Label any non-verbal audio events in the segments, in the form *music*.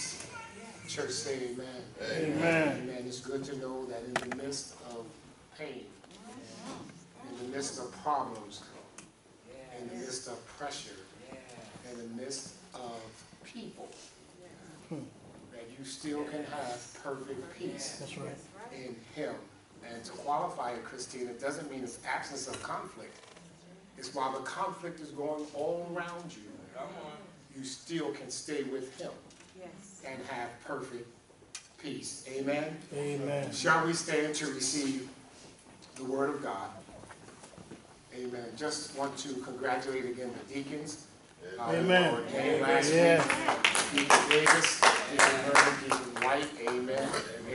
peace. Church say amen. Amen. Amen. It's good to know that in the midst of pain, in the midst of problems, in the midst of pressure, in the midst of people, that you still can have perfect peace That's right. in Him. And to qualify it, Christina, doesn't mean it's absence of conflict. It's while the conflict is going all around you, you still can stay with Him Yes. And have perfect peace. Amen. Amen. Shall we stand to receive the word of God? Amen. Just want to congratulate again the deacons. uh, Amen. who ordained last Yeah. week. Deacon Davis, Deacon Herman, Deacon White, amen.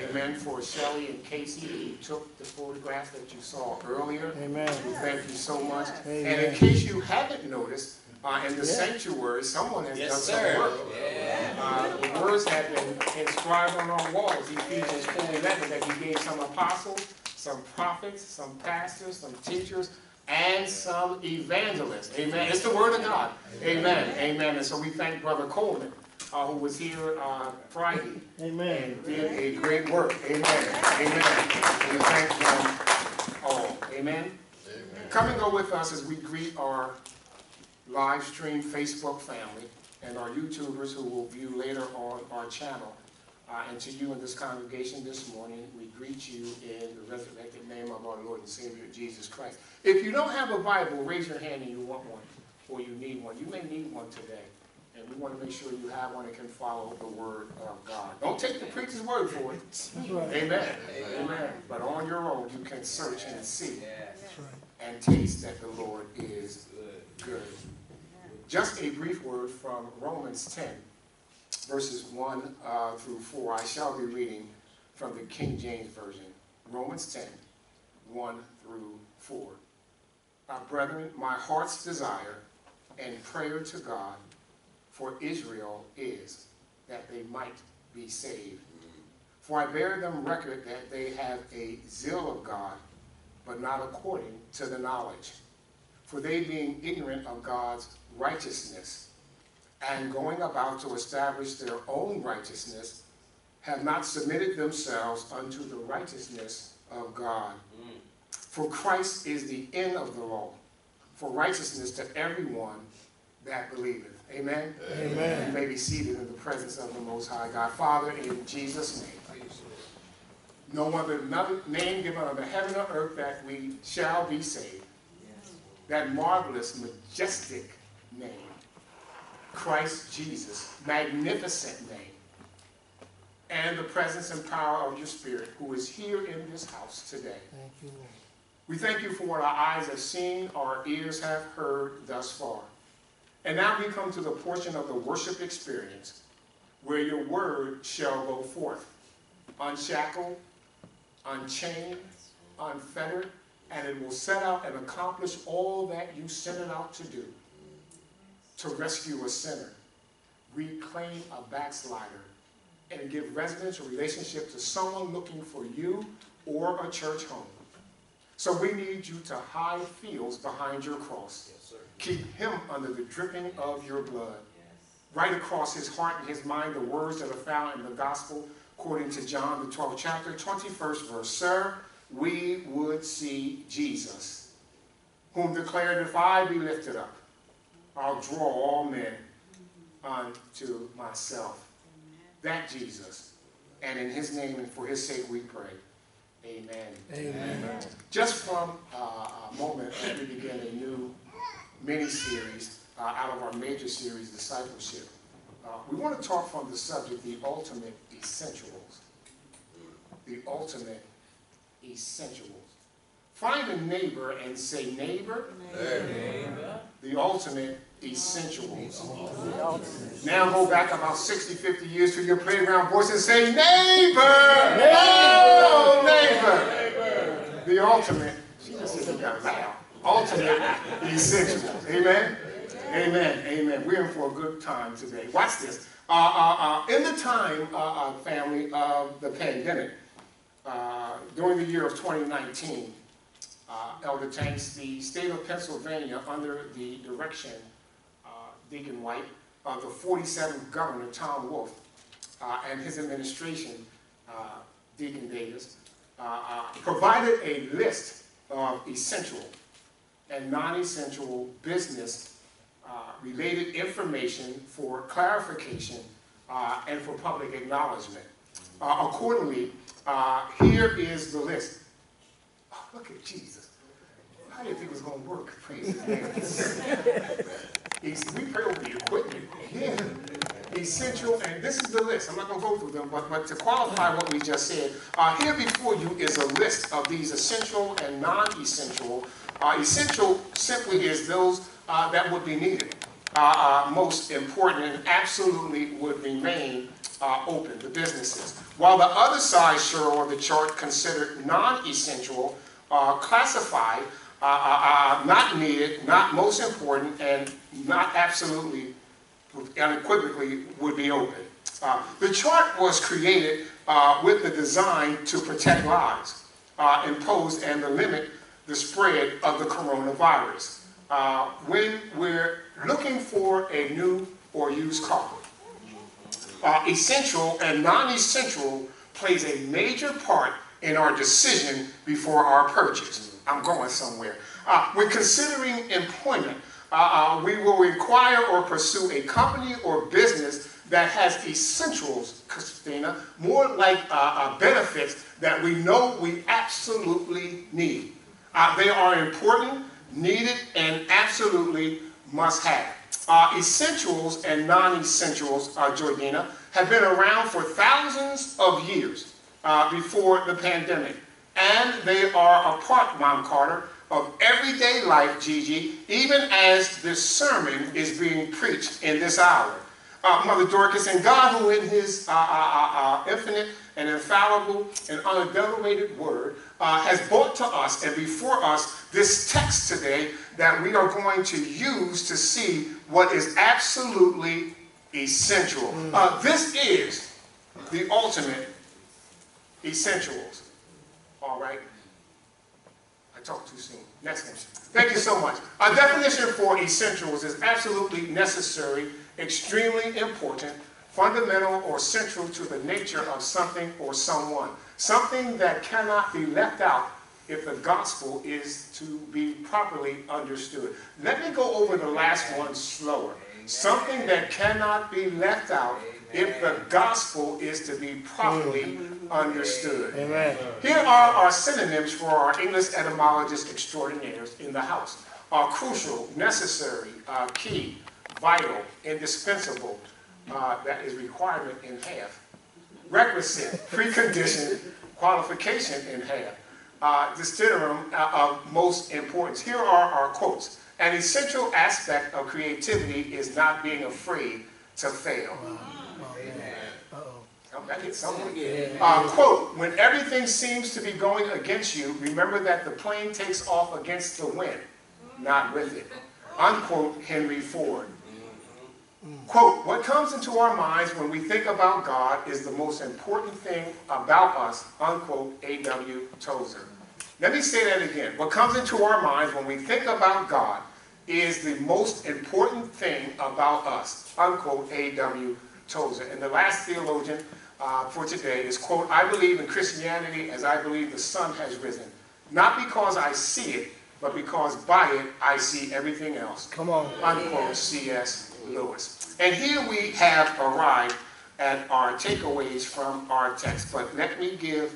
Amen for Shelley and Casey who took the photograph that you saw earlier. Amen. We thank you so much. And in case you haven't noticed, uh, in the Yeah. sanctuary, someone has done Yes, some sir. work. Uh, the words have been inscribed on our walls, Ephesians four eleven, that he gave some apostles, some prophets, some pastors, some teachers, and some evangelists. Amen. It's the word of God. Amen. Amen. And so we thank Brother Coleman, uh, who was here, uh, Friday Amen. and did a great work. Amen. Amen. We thank them all. Amen. Come and go with us as we greet our live stream Facebook family and our YouTubers who will view later on our channel. Uh, and to you in this congregation this morning, we greet you in the resurrected name of our Lord and Savior Jesus Christ. If you don't have a Bible, raise your hand and you want one, or you need one. You may need one today. And we want to make sure you have one that can follow the word of God. Don't take the preacher's word for it. That's right. Amen. Amen. But on your own, you can search and see That's and taste that the Lord is good. Just a brief word from Romans 10, verses 1 uh, through 4. I shall be reading from the King James Version. Romans 10, 1 through 4. Uh, brethren, my heart's desire and prayer to God for Israel is that they might be saved. For I bear them record that they have a zeal of God, but not according to the knowledge. For they being ignorant of God's righteousness, and going about to establish their own righteousness, have not submitted themselves unto the righteousness of God. For Christ is the end of the law, for righteousness to everyone that believeth. Amen. You Amen. may be seated in the presence of the Most High God. Father, in Jesus' name, no other name given under heaven or earth that we shall be saved. That marvelous, majestic name, Christ Jesus, magnificent name, and the presence and power of your Spirit who is here in this house today. Thank you, Lord. We thank you for what our eyes have seen, our ears have heard thus far. And now we come to the portion of the worship experience where your word shall go forth, unshackled, unchained, unfettered, and it will set out and accomplish all that you sent it out to do to rescue a sinner, reclaim a backslider, and give residence or relationship to someone looking for you or a church home. So we need you to hide fields behind your cross. Keep him under the dripping of your blood. Right across his heart and his mind, the words that are found in the gospel, according to John, the 12th chapter, 21st verse. Sir, we would see Jesus, whom declared, If I be lifted up, I'll draw all men unto myself. That Jesus. And in his name and for his sake we pray. Amen. Amen. Just from uh, a moment as we begin a new mini-series uh, out of our major series, Discipleship, uh, we want to talk from the subject, the ultimate essentials. The ultimate essentials. Find a neighbor and say, neighbor, the ultimate essentials. Now go back about 60, 50 years to your playground voice and say, neighbor! Oh, neighbor! The ultimate, she just said you loud. Ultimate essentials. Amen? Amen. Amen. We're in for a good time today. Watch this. Uh, uh, uh, in the time, uh, uh, family, of the pandemic, uh, during the year of 2019, uh, Elder Tanks, the state of Pennsylvania, under the direction uh, Deacon White, uh, the 47th governor, Tom Wolf, uh, and his administration, uh, Deacon Davis, provided a list of essential and non-essential business related information for clarification and for public acknowledgement. Accordingly, uh, here is the list. Oh, Look at Jesus. How do you think it was going to work? Praise his name. We pray over the equipment. Yeah. Essential, and this is the list. I'm not going to go through them, but, but to qualify what we just said, uh, here before you is a list of these essential and non-essential. Uh, essential simply is those uh, that would be needed, uh, uh, most important, and absolutely would remain uh, open, the businesses. While the other side, Cheryl, of the chart considered non-essential, uh, classified, uh, uh, not needed, not most important, and not absolutely, unequivocally would be open. The chart was created with the design to protect lives, impose and limit the spread of the coronavirus. When we're looking for a new or used car, uh, essential and non-essential plays a major part in our decision before our purchase. I'm going somewhere. Uh, when considering employment, uh, uh, we will inquire or pursue a company or business that has essentials, Christina, more like uh, uh, benefits that we know we absolutely need. They are important, needed, and absolutely must have. Uh, essentials and non-essentials, uh, Jordina, have been around for thousands of years uh, before the pandemic. And they are a part, Mom Carter, of everyday life, Gigi, even as this sermon is being preached in this hour. Uh, Mother Dorcas, and God, who in his uh, uh, uh, infinite and infallible and unadulterated word has brought to us and before us this text today that we are going to use to see what is absolutely essential. Uh, this is the ultimate essentials. All right? I talked too soon. Next one. Thank you so much. A definition for essentials is absolutely necessary, extremely important, fundamental or central to the nature of something or someone. Something that cannot be left out if the gospel is to be properly understood. Let me go over the last one slower. Something that cannot be left out if the gospel is to be properly understood. Amen. Here are our synonyms for our English etymologists extraordinaires in the house. Are crucial, necessary, uh, key, vital, indispensable, uh, that is requirement in half. Requisite, precondition, qualification in half. Uh, desideratum uh, of most importance. Here are our quotes. An essential aspect of creativity is not being afraid to fail. Uh-oh. Oh, that hit someone. Uh, quote, when everything seems to be going against you, remember that the plane takes off against the wind, not with it. Unquote, Henry Ford. Quote, what comes into our minds when we think about God is the most important thing about us, unquote, A.W. Tozer. Let me say that again. What comes into our minds when we think about God is the most important thing about us, unquote, A.W. Tozer. And the last theologian uh, for today is, quote, I believe in Christianity as I believe the sun has risen. Not because I see it, but because by it I see everything else. Come on. Unquote, C.S. Lewis. And here we have arrived at our takeaways from our text. But let me give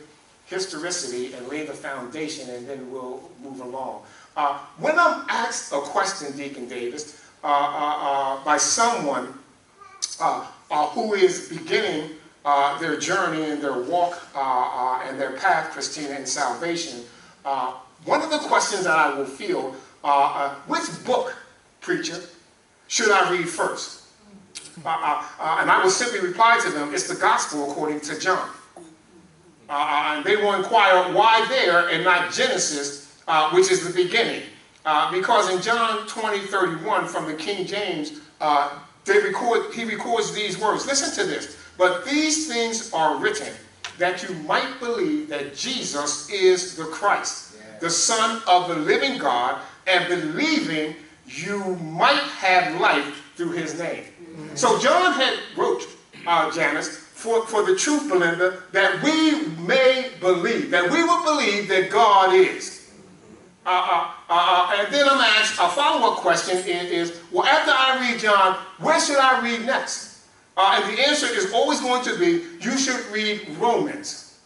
historicity and lay the foundation, and then we'll move along. Uh, when I'm asked a question, Deacon Davis, uh, uh, uh, by someone uh, uh, who is beginning their journey and their walk and their path, Christina, in salvation, one of the questions that I will feel, which book, preacher, should I read first? And I will simply reply to them, it's the gospel according to John. Uh, uh, and they will inquire why there and not Genesis, uh, which is the beginning. Uh, because in John 20, 31 from the King James, uh, they record, he records these words. Listen to this. But these things are written that you might believe that Jesus is the Christ, the Son of the living God, and believing you might have life through his name. So John had wrote, uh, Janice, for, for the truth, Belinda, that we may believe, that we will believe that God is. Uh, uh, uh, uh and then I'm asked, a follow-up question is, is, well, after I read John, where should I read next? Uh, and the answer is always going to be, you should read Romans.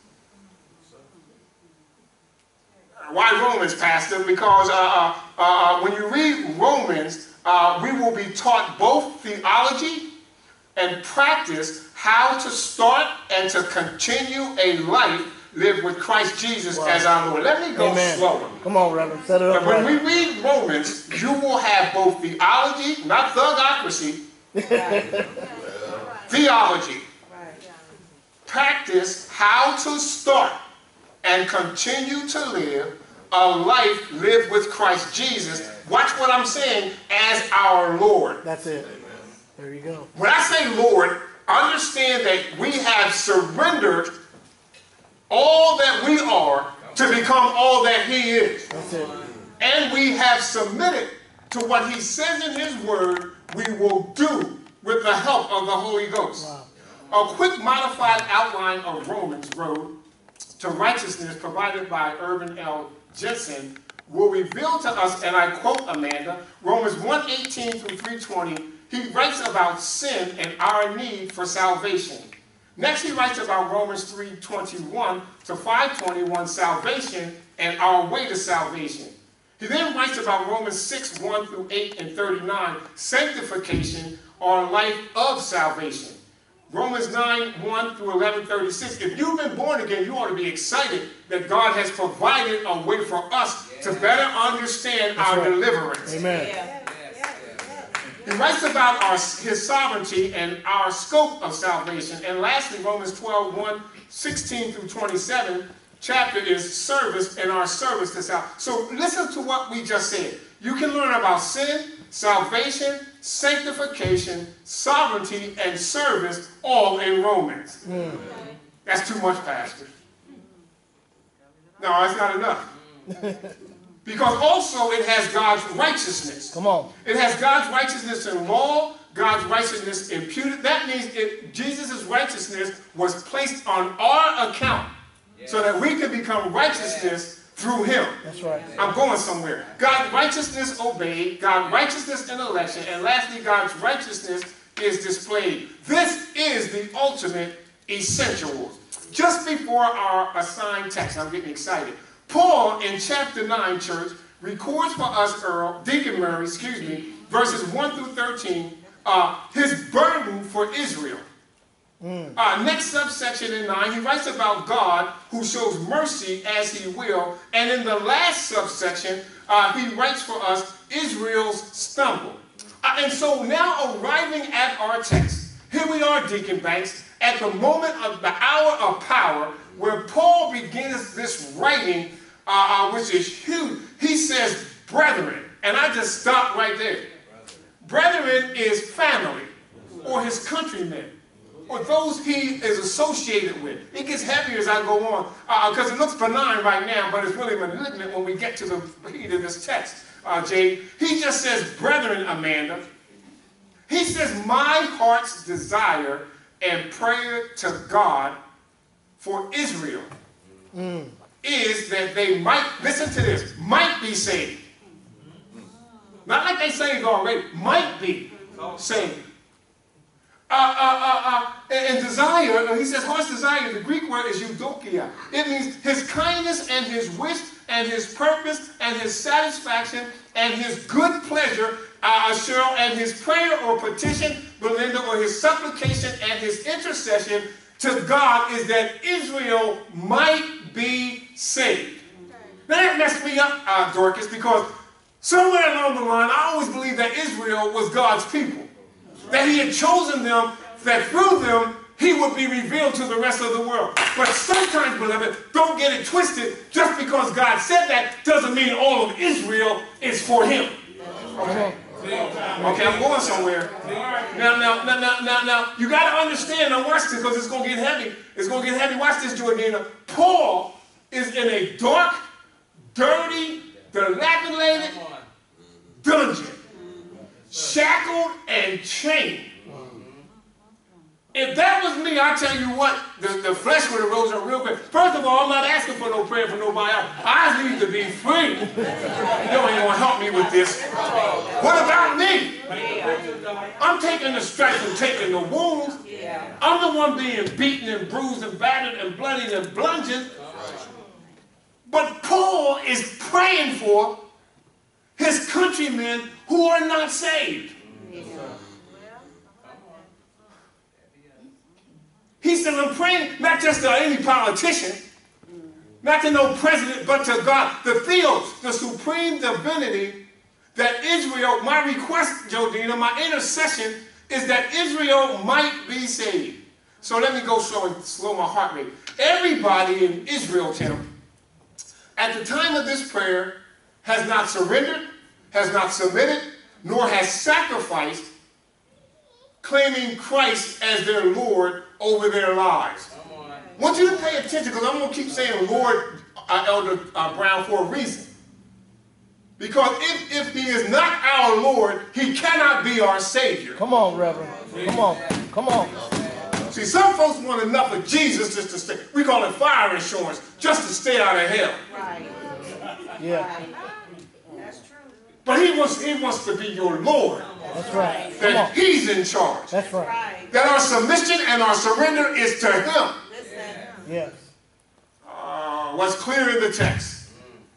Why Romans, Pastor? Because uh, uh, uh, when you read Romans, uh, we will be taught both theology and practice how to start and to continue a life lived with Christ Jesus wow. as our Lord. Let me go Amen. slower. Come on, Reverend. Set it up. When we read Romans, you will have both theology, not thugocracy, theology. Practice how to start and continue to live a life lived with Christ Jesus. Watch what I'm saying, as our Lord. That's it. There you go. When I say Lord, understand that we have surrendered all that we are to become all that He is. And we have submitted to what He says in His Word we will do with the help of the Holy Ghost. Wow. A quick modified outline of Romans Road to Righteousness provided by Irving L. Jensen will reveal to us, and I quote Amanda, Romans 1:18 through 320, he writes about sin and our need for salvation. Next, he writes about Romans 3:21 to 521, salvation and our way to salvation. He then writes about Romans 6, 1 through 8 and 39, sanctification or life of salvation. Romans 9, 1 through 11, 36. If you've been born again, you ought to be excited that God has provided a way for us yeah. to better understand That's our right. deliverance. Amen. Yeah. He writes about our, his sovereignty and our scope of salvation. And lastly, Romans 12, 1, 16 through 27 chapter is service and our service to salvation. So listen to what we just said. You can learn about sin, salvation, sanctification, sovereignty, and service all in Romans. Mm. That's too much, Pastor. No, that's not enough. *laughs* because also it has God's righteousness. Come on. It has God's righteousness in law, God's righteousness imputed. That means it, Jesus' righteousness was placed on our account yeah. so that we could become righteousness through him. That's right. I'm going somewhere. God's righteousness obeyed, God's righteousness in election, and lastly, God's righteousness is displayed. This is the ultimate essentials. Just before our assigned text, I'm getting excited. Paul in chapter 9, church, records for us, Earl, Deacon Murray, excuse me, verses 1 through 13, uh, his burden for Israel. Mm. Uh, next subsection in 9, he writes about God who shows mercy as he will. And in the last subsection, uh, he writes for us Israel's stumble. Uh, and so now arriving at our text, here we are, Deacon Banks, at the moment of the hour of power where Paul begins this writing, uh, uh, which is huge. He says, brethren. And I just stop right there. Brethren is family or his countrymen or those he is associated with. It gets heavier as I go on because uh, it looks benign right now, but it's really malignant when we get to the heat of this text, uh, Jade. He just says, brethren, Amanda. He says, my heart's desire and prayer to God for Israel mm. Is that they might, listen to this, might be saved. Not like they saved already, might be saved. Uh, uh, uh, uh, and desire, uh, he says heart's desire, the Greek word is eudokia. It means his kindness and his wish and his purpose and his satisfaction and his good pleasure, uh, Cheryl, and his prayer or petition, Belinda, or his supplication and his intercession to God is that Israel might be saved. Now that messed me up, uh, Dorcas, because somewhere along the line, I always believed that Israel was God's people that he had chosen them, that through them he would be revealed to the rest of the world. But sometimes, beloved, don't get it twisted. Just because God said that doesn't mean all of Israel is for him. Okay. Okay, I'm going somewhere. Now, now, now, now, now, now you got to understand. Now, watch this because it's going to get heavy. It's going to get heavy. Watch this, Jordana. Paul is in a dark, dirty, dilapidated dungeon shackled and chained. If that was me, I tell you what, the, the flesh would have rose up real quick. First of all, I'm not asking for no prayer for nobody else. I need to be free. You don't ain't gonna help me with this. What about me? I'm taking the stripes and taking the wounds. I'm the one being beaten and bruised and battered and bloodied and bludgeoned. But Paul is praying for his countrymen who are not saved. He said, I'm praying not just to any politician, not to no president, but to God, the Theos, the supreme divinity, that Israel, my request, Jodina, my intercession is that Israel might be saved. So let me go slow and slow my heart rate. Everybody in Israel, Tim, at the time of this prayer, has not surrendered, has not submitted, nor has sacrificed, claiming Christ as their Lord over their lives. I want you to pay attention because I'm going to keep saying Lord, uh, Elder uh, Brown, for a reason. Because if, if he is not our Lord, he cannot be our Savior. Come on, Reverend. Come on. Come on. See, some folks want enough of Jesus just to stay. We call it fire insurance, just to stay out of hell. Right. Yeah. That's true. But he wants, he wants to be your Lord. That's right. That he's in charge. That's right. That our submission and our surrender is to him. Listen. Yes. uh, what's clear in the text.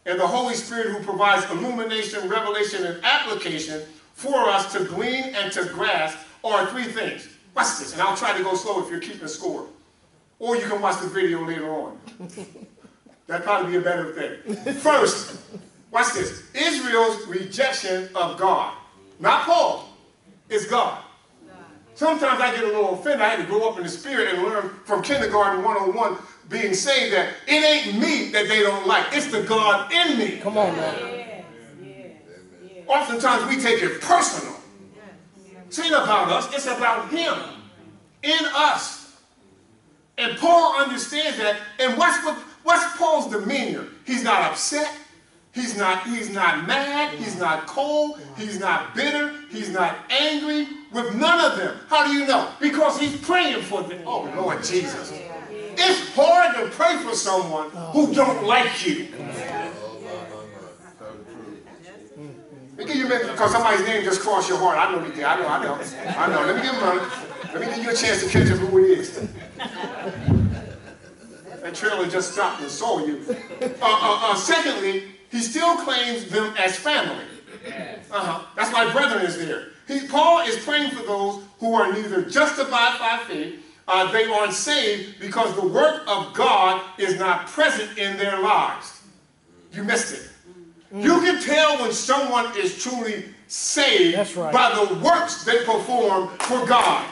And the Holy Spirit who provides illumination, revelation, and application for us to glean and to grasp are three things. Watch this, and I'll try to go slow if you're keeping score. Or you can watch the video later on. *laughs* That'd probably be a better thing. First, watch this. Israel's rejection of God. Not Paul, it's God. Sometimes I get a little offended. I had to grow up in the spirit and learn from kindergarten 101 being saved that it ain't me that they don't like. It's the God in me. Come on man. Yes. Yes. Yes. Oftentimes we take it personal. It ain't about us, it's about him in us. And Paul understands that. And what's, what's Paul's demeanor? He's not upset. He's not, he's not mad. He's not cold. He's not bitter. He's not angry with none of them. How do you know? Because he's praying for them. Oh, Lord Jesus. It's hard to pray for someone who don't like you. Let me give you because somebody's name just crossed your heart. I know. I know, I know. I know. Let me give him a. Let me give you a chance to catch up who it is. That trailer just stopped and saw you. Uh, uh, uh, secondly, he still claims them as family. Uh-huh. That's why brethren is there. He, Paul is praying for those who are neither justified by faith, uh, they aren't saved because the work of God is not present in their lives. You missed it. You can tell when someone is truly saved That's right. by the works they perform for God.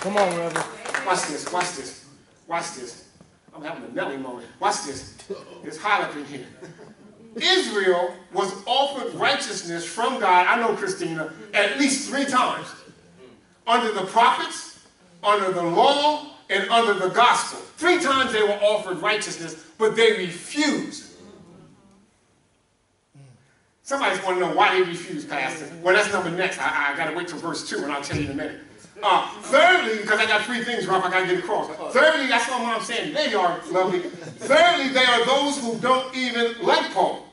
Come on, Reverend. Watch this, watch this, watch this. I'm having a Nelly moment. Watch this. It's hot up in here. Israel was offered righteousness from God, I know Christina, at least three times. Under the prophets, under the law, and under the gospel. Three times they were offered righteousness, but they refused. Somebody's want to know why they refused, Pastor. Well, that's number next. I, I got to wait till verse 2, and I'll tell you in a minute. Uh, thirdly, because I got three things, Ralph, I got to get across. Thirdly, that's not what I'm saying. There you are, lovely. Thirdly, they are those who don't even like Paul.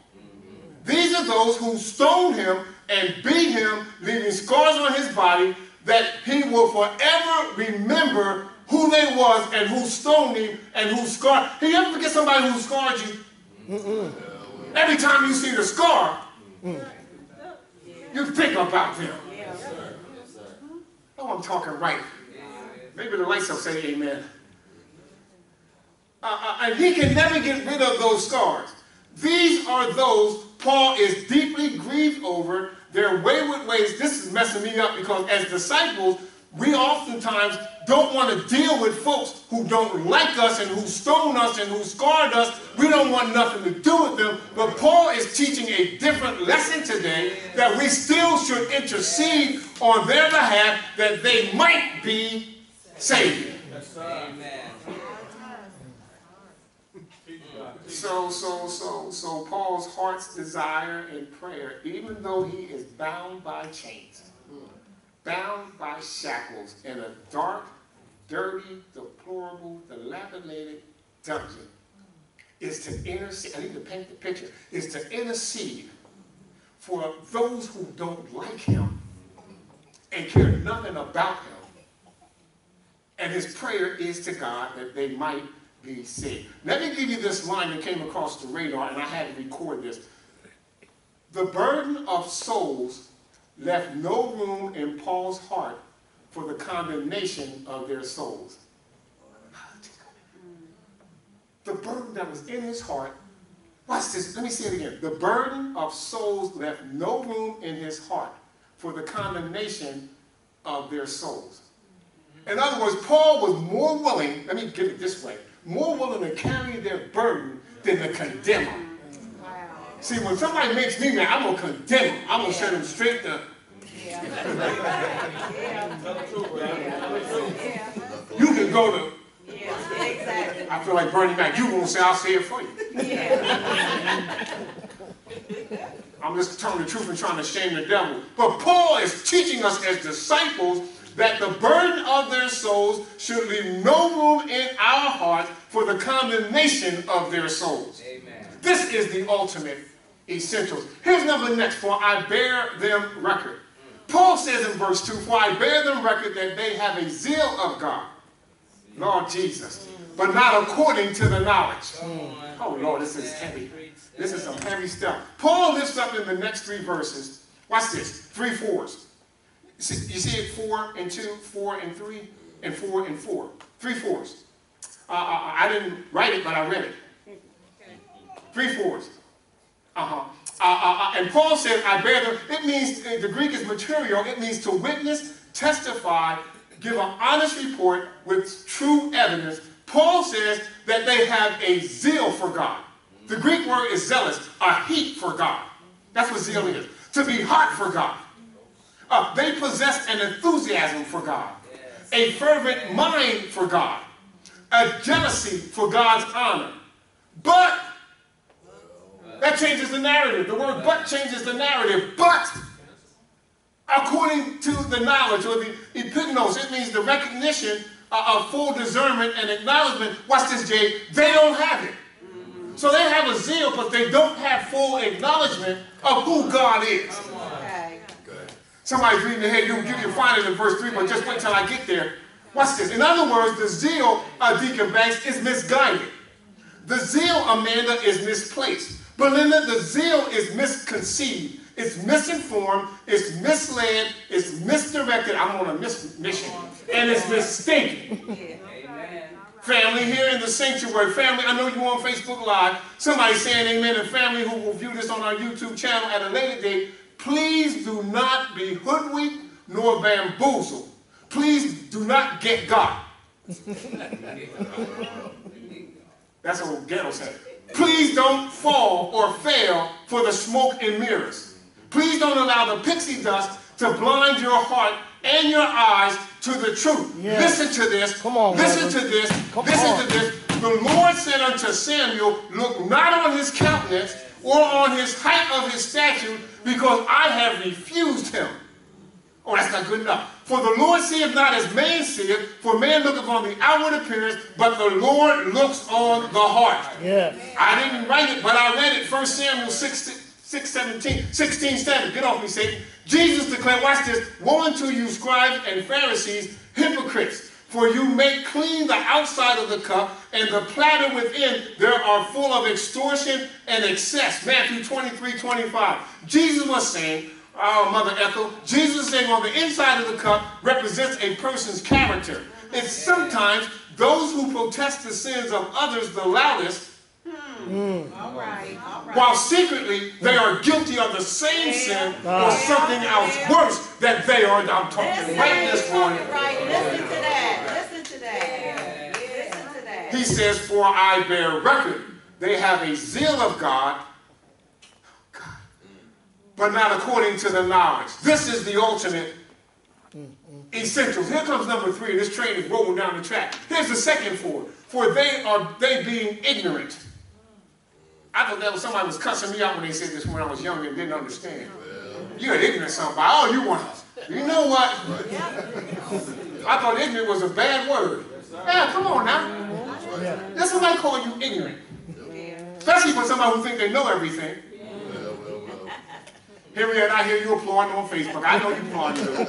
These are those who stoned him and beat him, leaving scars on his body, that he will forever remember who they was and who stoned him and who scarred. Can you ever forget somebody who scarred you? Every time you see the scar, you think about them. Oh, I'm talking right. Maybe the lights will say amen. Uh, and he can never get rid of those scars. These are those Paul is deeply grieved over their wayward ways. This is messing me up because as disciples, we oftentimes don't want to deal with folks who don't like us and who stone us and who scarred us. We don't want nothing to do with them. But Paul is teaching a different lesson today that we still should intercede on their behalf that they might be saved. Amen. So, so, so, so Paul's heart's desire and prayer, even though he is bound by chains, bound by shackles in a dark, dirty, deplorable, dilapidated dungeon is to intercede, I need to paint the picture, is to intercede for those who don't like him and care nothing about him. And his prayer is to God that they might be saved. Let me give you this line that came across the radar, and I had to record this. The burden of souls left no room in Paul's heart for the condemnation of their souls. The burden that was in his heart, watch this, let me say it again. The burden of souls left no room in his heart for the condemnation of their souls. In other words, Paul was more willing, let me give it this way, more willing to carry their burden than to condemn them. Wow. See, when somebody makes me mad, I'm going to condemn them. I'm going to send them straight to, Yeah. *laughs* Yeah. Yeah. you can go to, Yeah. Exactly. I feel like Bernie Mac, you won't say, I'll say it for you. Yeah. I'm just telling the truth and trying to shame the devil. But Paul is teaching us as disciples that the burden of their souls should leave no room in our heart for the condemnation of their souls. Amen. This is the ultimate essentials. Here's number next, for I bear them record. Paul says in verse 2, for I bear them record that they have a zeal of God, Lord Jesus, but not according to the knowledge. Oh Lord, this is heavy. This is some heavy stuff. Paul lifts up in the next three verses. Watch this. Three fours. You see, you see it four and two, four and three, and four and four. Three fours. Uh, I, I didn't write it, but I read it. Three fours. Uh-huh. Uh, uh, uh, and Paul said, I bear them. It means, uh, the Greek is material. It means to witness, testify, give an honest report with true evidence. Paul says that they have a zeal for God. The Greek word is zealous, a heat for God. That's what zeal is. To be hot for God. Uh, they possess an enthusiasm for God, a fervent mind for God, a jealousy for God's honor. But that changes the narrative. The word but changes the narrative. But according to the knowledge or the epignos, it means the recognition of full discernment and acknowledgement. Watch this, Jay. They don't have it. So they have a zeal, but they don't have full acknowledgement of who God is. Somebody's reading ahead. You, you can find it in verse 3, but just wait till I get there. Watch this. In other words, the zeal of Deacon Banks is misguided. The zeal, Amanda, is misplaced. Belinda, the zeal is misconceived. It's misinformed. It's misled. It's misdirected. I'm on a mis- mission. And it's mistaken. Family here in the sanctuary. Family, I know you on Facebook Live. Somebody saying amen. And family who will view this on our YouTube channel at a later date, please do not be hoodwinked nor bamboozled. Please do not get God. *laughs* That's what ghetto said. Please don't fall or fail for the smoke and mirrors. Please don't allow the pixie dust to blind your heart and your eyes to the truth. Yes. Listen to this. Come on, Listen Reverend. to this. Come Listen on. to this. The Lord said unto Samuel, Look not on his countenance or on his height of his stature, because I have refused him. Oh, that's not good enough. For the Lord seeth not as man seeth, for man looketh on the outward appearance, but the Lord looks on the heart. Yes. I didn't write it, but I read it. 1 Samuel 6, 6 17, 16, 7. Get off me, Satan. Jesus declared, watch this, Woe unto you, scribes and Pharisees, hypocrites! For you make clean the outside of the cup, and the platter within there are full of extortion and excess. Matthew 23, 25. Jesus was saying, Oh, Mother Ethel, Jesus saying on the inside of the cup represents a person's character. And sometimes those who protest the sins of others the loudest hmm. All right. All right. while secretly they are guilty of the same sin or something else worse that they are. I'm talking Listen, right this morning. Right. Listen to that. Listen to that. Listen to that. He says, For I bear record, they have a zeal of God, God, but not according to the knowledge. This is the ultimate mm-hmm. essentials. Here comes number three. This train is rolling down the track. Here's the second four. For they are they being ignorant. I thought that was somebody was cussing me out when they said this when I was young and didn't understand. You're an ignorant somebody. Oh, you want You know what? I thought ignorant was a bad word. Yeah, come on now. That's what I call you ignorant. Especially for somebody who think they know everything. Henriette, I hear you applauding on Facebook. I know you applauding too.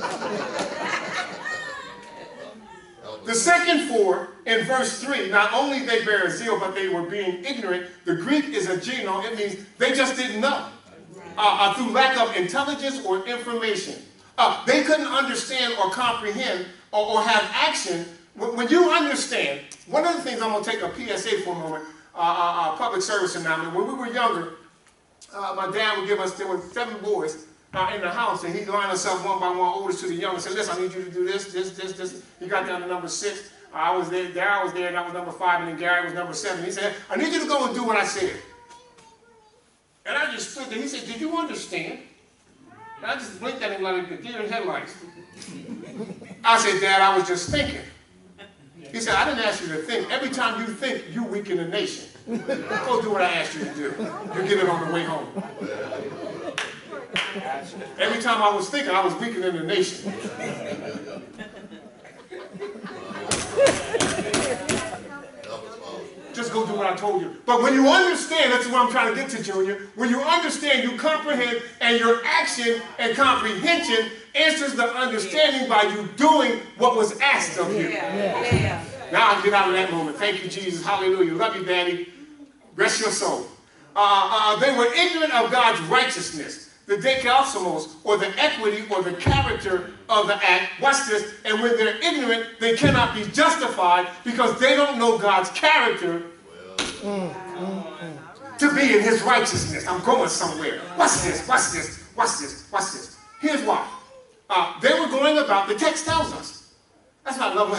The second four in verse 3, not only they bear a zeal, but they were being ignorant. The Greek is a geno, it means they just didn't know. Uh, uh, through lack of intelligence or information. Uh, they couldn't understand or comprehend or, or have action. When, when you understand, one of the things I'm going to take a PSA for a moment, uh, uh, uh, public service announcement. When we were younger, uh, my dad would give us, there were seven boys uh, in the house, and he'd line us up one by one, oldest to the youngest, and listen, I need you to do this, this, this, this. He got down to number six. I was there, Darryl was there, and I was number five, and then Gary was number seven. He said, I need you to go and do what I said. And I just stood there. He said, did you understand? And I just blinked at him like a deer in headlights. I said, Dad, I was just thinking. He said, I didn't ask you to think. Every time you think, you weaken the nation. Go do what I asked you to do. You get it on the way home. Every time I was thinking, I was weakening the nation. Just go do what I told you. But when you understand, that's what I'm trying to get to, Junior. When you understand, you comprehend, and your action and comprehension answers the understanding by you doing what was asked of you. Yeah. Yeah. Now I can get out of that moment. Thank you, Jesus. Hallelujah. Love you, Daddy. Rest your soul. Uh, uh, they were ignorant of God's righteousness, the dekosmos, or the equity or the character of the act. Watch this. And when they're ignorant, they cannot be justified because they don't know God's character to be in his righteousness. I'm going somewhere. Watch this, watch this, watch this, watch this. Here's why. Uh, they were going about, the text tells us. That's I love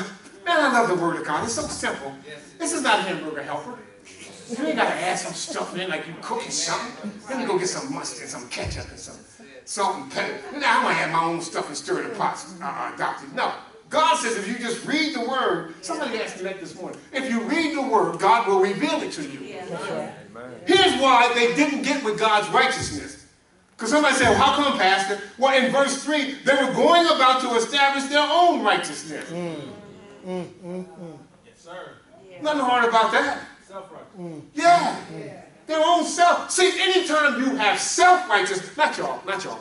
Man, I love the word of God. It's so simple. This is not a hamburger helper. You ain't gotta add some stuff in like you cooking something. Let me go get some mustard, some ketchup, and some salt and pepper. Now I might have my own stuff and stir the pots, uh, uh, doctor. No. God says if you just read the word, somebody asked me that this morning. If you read the word, God will reveal it to you. Here's why they didn't get with God's righteousness. Because somebody said, well, how come, Pastor? Well, in verse 3, they were going about to establish their own righteousness. Yes, sir. Nothing hard about that. Self-righteous. Yeah. Their own self. See, anytime you have self-righteousness, not y'all, not y'all.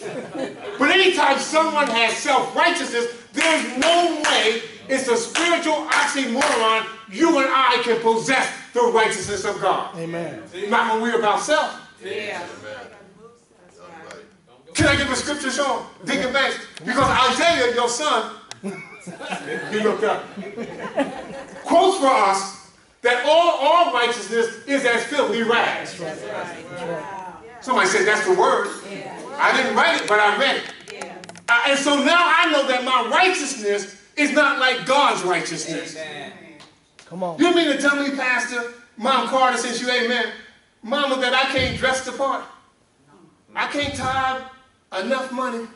*laughs* but anytime someone has self-righteousness, there's no way it's a spiritual oxymoron you and I can possess the righteousness of God. Amen. Not when we're about self. Yeah. Can I give a scripture, Sean? Deacon Banks. Because Isaiah, your son, *laughs* he looked up, quotes for us that all, all righteousness is as filthy rags. Somebody said that's the word. I didn't write it, but I read it. Yeah. Uh, and so now I know that my righteousness is not like God's righteousness. Amen. Come on. You mean to tell me, Pastor, Mom Carter, since you amen, Mama, that I can't dress the part? I can't tithe enough money?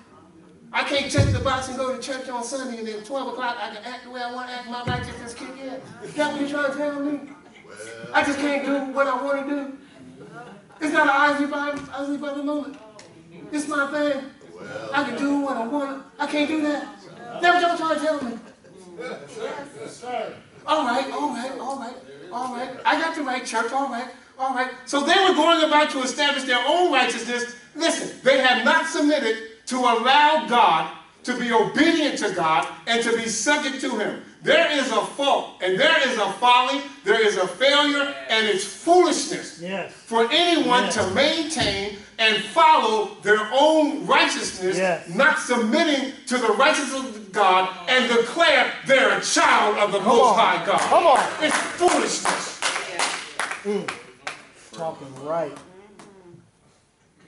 I can't check the box and go to church on Sunday and then 12 o'clock I can act the way I want to act, my righteousness kick in? Is that what you're trying to tell me? I just can't do what I want to do? It's not an Isley Bible, Isley Bible moment. It's my thing. I can do what I want. I can't do that. That's what y'all to tell me. All right, all right, all right, all right. I got the right church, all right, all right. So they were going about to establish their own righteousness. Listen, they had not submitted to allow God to be obedient to God and to be subject to Him. There is a fault, and there is a folly, there is a failure, and it's foolishness Yes. for anyone Yes. to maintain and follow their own righteousness, Yes. not submitting to the righteousness of God and declare they're a child of the Come Most on. High God. Come on. It's foolishness. Mm. Talking right.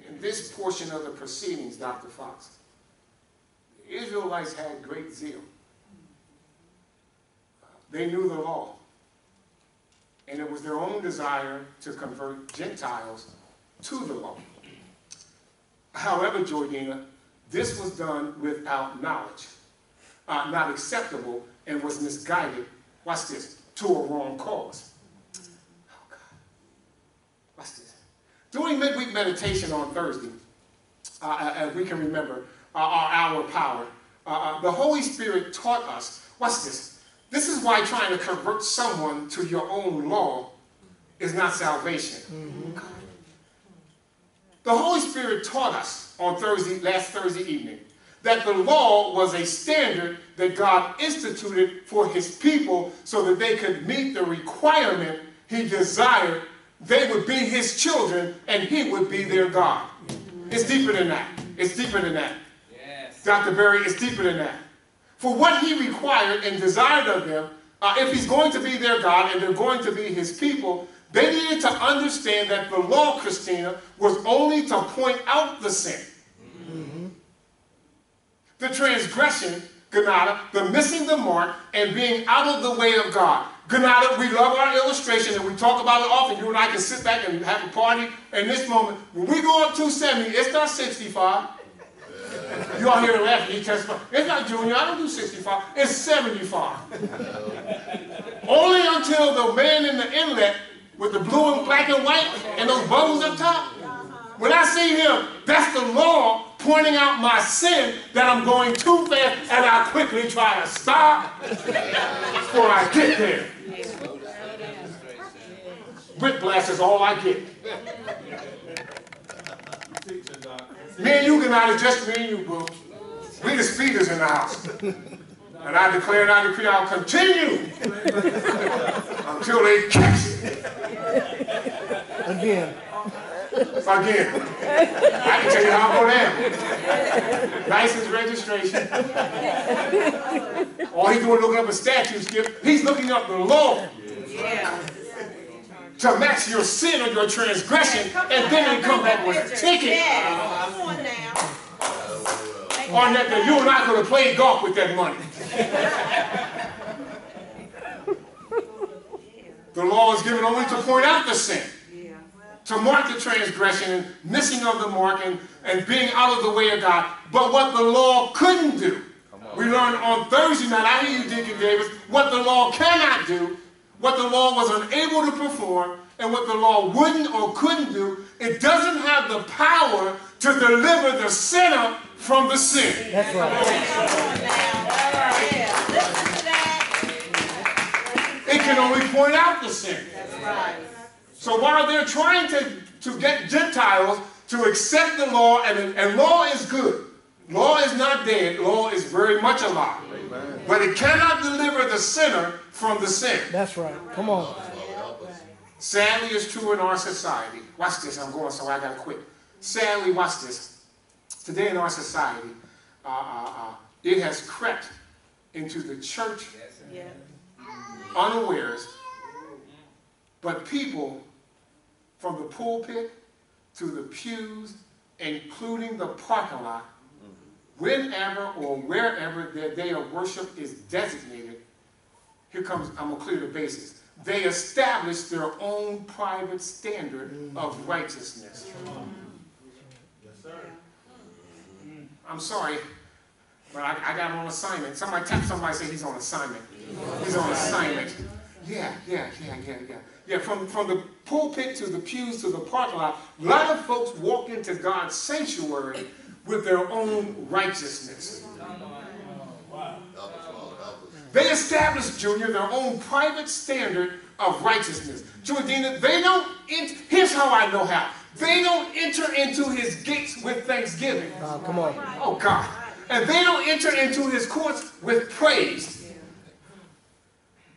In this portion of the proceedings, Dr. Fox, the Israelites had great zeal. They knew the law. And it was their own desire to convert Gentiles to the law. However, Jordina, this was done without knowledge, uh, not acceptable, and was misguided, watch this, to a wrong cause. Oh, God. Watch this. During midweek meditation on Thursday, uh, as we can remember, uh, our power. Uh, uh, the Holy Spirit taught us. Watch this. This is why trying to convert someone to your own law is not salvation. The Holy Spirit taught us on Thursday, last Thursday evening, that the law was a standard that God instituted for his people so that they could meet the requirement he desired they would be his children and he would be their God. It's deeper than that. It's deeper than that. Yes. Dr. Berry, it's deeper than that. For what he required and desired of them, uh, if he's going to be their God and they're going to be his people, they needed to understand that the law, Christina, was only to point out the sin. The transgression, Ganada, the missing the mark, and being out of the way of God. Ganada, we love our illustration and we talk about it often. You and I can sit back and have a party. In this moment, when we go up 270, it's not 65. You all here laughing. He testifies. It's not junior. I don't do 65. It's 75. Only until the man in the inlet with the blue and black and white and those bubbles up top. When I see him, that's the law pointing out my sin that I'm going too fast and I quickly try to stop before I get there. Whiplash is all I get. Teacher, Doc. Me and you can out just me and you, boo. We the speakers in the house. And I declare and I decree I'll continue until they catch it Again. again. I can tell you how I'm gonna am. License registration. All he's doing looking up a statute skip. He's looking up the law Yeah. to match your sin or your transgression, and then they come back with a ticket. Or that that you and I could have played golf with that money. The law is given only to point out the sin, to mark the transgression and missing of the mark and, and being out of the way of God. But what the law couldn't do, we learned on Thursday night, I hear you, Deacon Davis, what the law cannot do, what the law was unable to perform, and what the law wouldn't or couldn't do, it doesn't have the power to deliver the sinner from the sin. That's right. Come on now. Yeah. Listen to that. It can only point out the sin. That's right. So while they're trying to, to get Gentiles to accept the law, and, and law is good. Law is not dead. Law is very much alive. But it cannot deliver the sinner from the sin. That's right. Come on. Sadly, it's true in our society. Watch this. I'm going, so I gotta quit. Sadly, watch this. Today in our society, uh, uh, uh, it has crept into the church Yeah. unawares, but people from the pulpit to the pews, including the parking lot, whenever or wherever their day of worship is designated, here comes, I'm gonna clear the bases. They establish their own private standard of righteousness. Yes, sir. I'm sorry, but I, I got on assignment. Somebody tap somebody say he's on assignment. He's on assignment. Yeah, yeah, yeah, yeah, yeah. Yeah, from, from the pulpit to the pews to the parking lot, a lot of folks walk into God's sanctuary with their own righteousness. They establish, Junior, their own private standard of righteousness. Judina, they don't, here's how I know how. They don't enter into his gates with thanksgiving. Uh, come on. Oh God. And they don't enter into his courts with praise.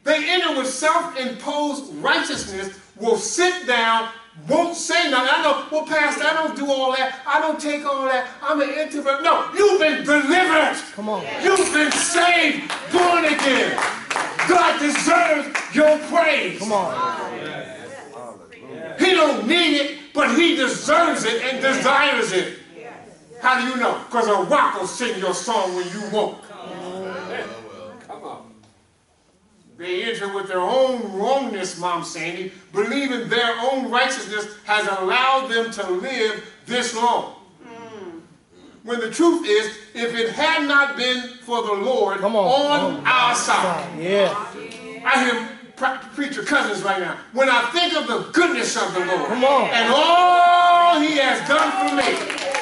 They enter with self-imposed righteousness, will sit down, won't say nothing. I know, well, Pastor, I don't do all that. I don't take all that. I'm an introvert. No, you've been delivered. Come on. You've been saved, born again. God deserves your praise. Come on. He don't need it, but he deserves it and desires it. How do you know? Because a rock will sing your song when you won't. Come on. They enter with their own wrongness, Mom Sandy, believing their own righteousness has allowed them to live this long. Hmm. When the truth is, if it had not been for the Lord Come on. on our side. Yeah. I hear pre- preacher cousins right now. When I think of the goodness of the Lord Come on. and all He has done for me,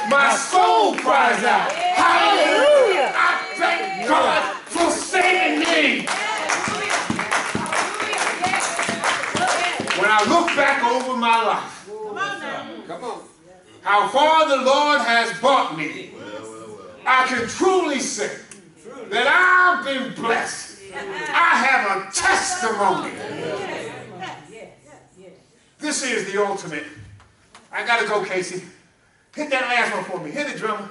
My soul cries out. Hallelujah. I thank God for saving me. When I look back over my life, Come on now. how far the Lord has brought me, I can truly say that I've been blessed. I have a testimony. This is the ultimate. I gotta go, Casey. Hit that last one for me. Hit it, drummer.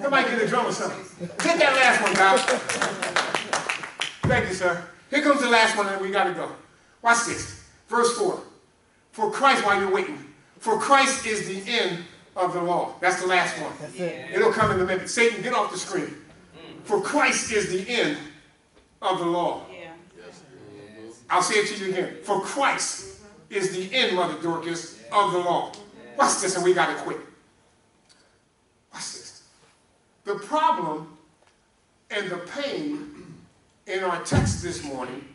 Somebody get the drummer something. Hit that last one, Doc. Thank you, sir. Here comes the last one, and we gotta go. Watch this. Verse 4. For Christ, while you're waiting, for Christ is the end of the law. That's the last one. That's it. It'll come in a minute. Satan, get off the screen. For Christ is the end of the law. Yeah. I'll say it to you again. For Christ is the end, Mother Dorcas, of the law. Watch this, and we got to quit. Watch this. The problem and the pain in our text this morning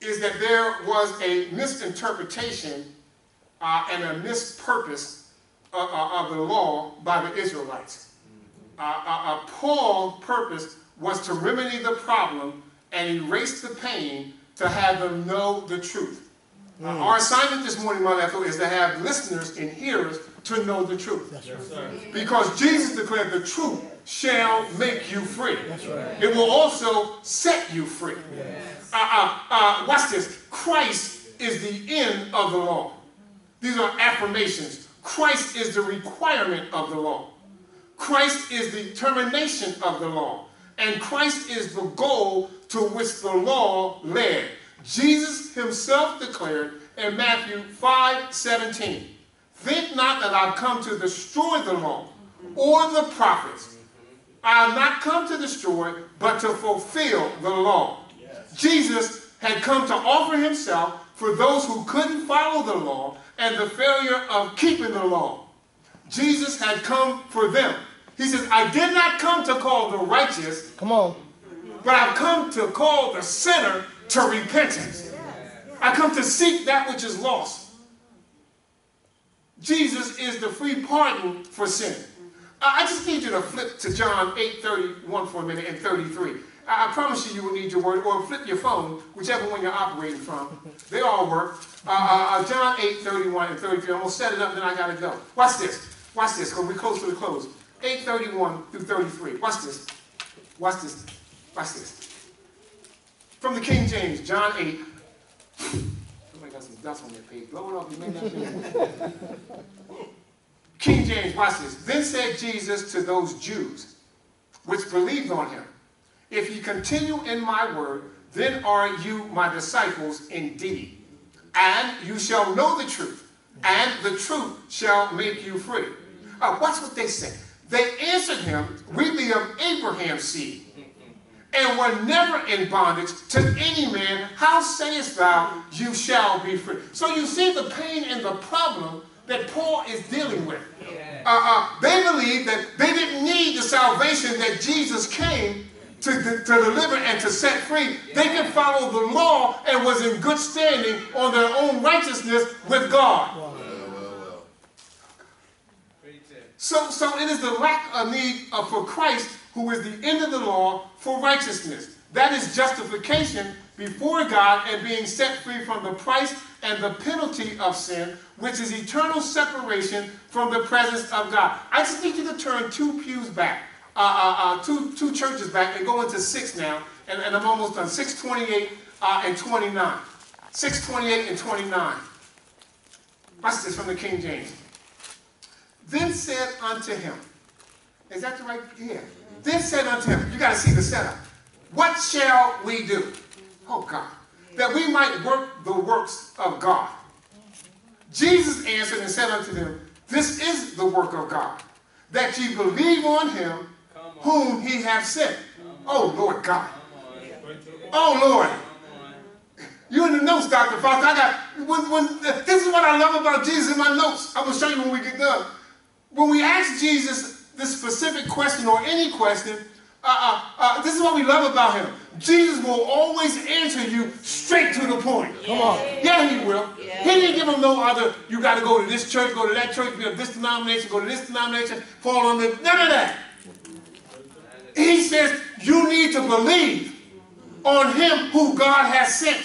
is that there was a misinterpretation uh, and a mispurpose uh, uh, of the law by the Israelites. Uh, uh, uh, Paul's purpose was to remedy the problem and erase the pain to have them know the truth. Uh, our assignment this morning, Mother Ethel, is to have listeners and hearers to know the truth. That's right. Sir. Because Jesus declared the truth shall make you free. That's right. It will also set you free. Uh, uh, uh, watch this. Christ is the end of the law. These are affirmations. Christ is the requirement of the law. Christ is the termination of the law. And Christ is the goal to which the law led. Jesus himself declared in Matthew 5 17, Think not that I've come to destroy the law or the prophets. I have not come to destroy, but to fulfill the law. Jesus had come to offer himself for those who couldn't follow the law and the failure of keeping the law. Jesus had come for them. He says, I did not come to call the righteous, Come on. But I've come to call the sinner to repentance. I come to seek that which is lost. Jesus is the free pardon for sin. I just need you to flip to John 8 31 for a minute and 33. I I promise you, you will need your word, or flip your phone, whichever one you're operating from. They all work. Uh, uh, uh, John 8 31 and 33. I'm going to set it up, then I got to go. Watch this. Watch this, because we're close to the close. 8 31 through 33. Watch this. Watch this. Watch this. From the King James, John 8. Somebody got some dust on their page. Blow it off. You may not. *laughs* King James, watch this. Then said Jesus to those Jews which believed on him, If ye continue in my word, then are you my disciples indeed. And you shall know the truth, and the truth shall make you free. Uh, watch what they said. They answered him, We be of Abraham's seed, and were never in bondage to any man. How sayest thou, you shall be free? So you see the pain and the problem that Paul is dealing with. Uh, uh, they believed that they didn't need the salvation that Jesus came to, to, deliver and to set free. They could follow the law and was in good standing on their own righteousness with God. So, so it is the lack of need of, for Christ, who is the end of the law, for righteousness. That is justification before God and being set free from the price and the penalty of sin, which is eternal separation from the presence of God. I just need you to turn two pews back, uh, uh, uh, two, two churches back, and go into six now, and, and I'm almost done. 628 uh, and 29. 628 and 29. Watch this from the King James. Then said unto him, is that the right? Yeah. Then said unto him, you got to see the setup. What shall we do? Oh God. That we might work the works of God. Jesus answered and said unto them, This is the work of God, that ye believe on him on. whom he hath sent. Oh Lord God. Oh Lord. You in the notes, Dr. Foster. I got when, when this is what I love about Jesus in my notes. I will show you when we get done. When we ask Jesus this specific question or any question, uh, uh, uh, this is what we love about him. Jesus will always answer you straight to the point. Come on. Yeah, he will. Yeah. He didn't give him no other, you got to go to this church, go to that church, be of this denomination, go to this denomination, fall on this, none of that. He says you need to believe on him who God has sent.